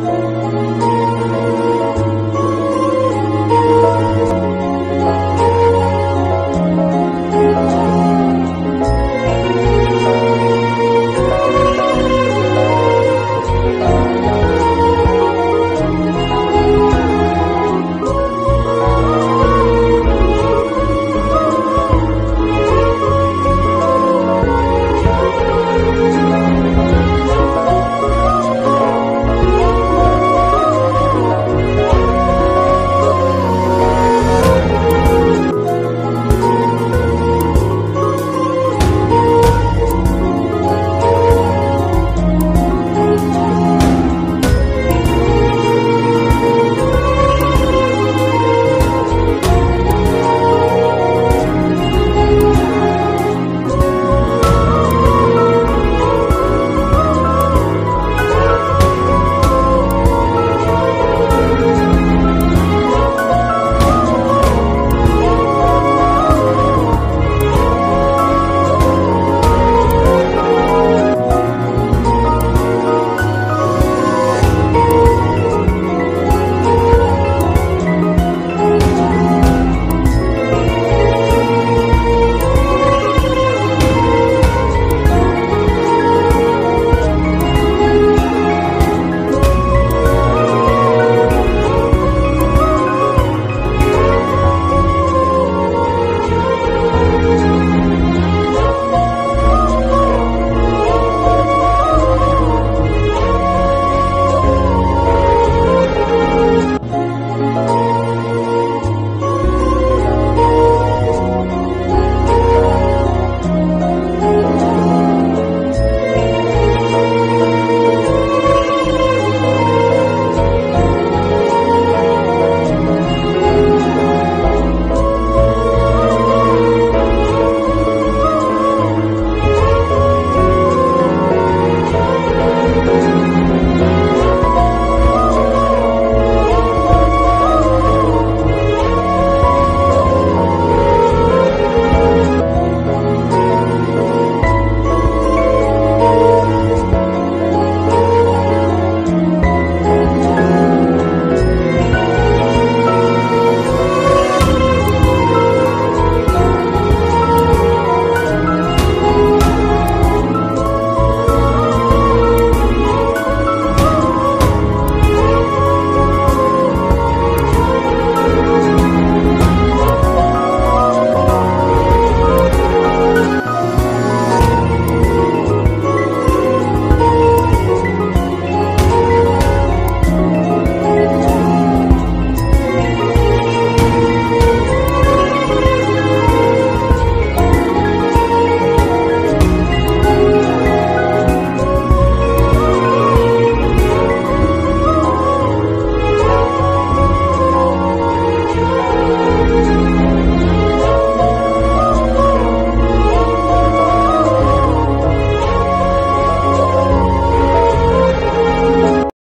you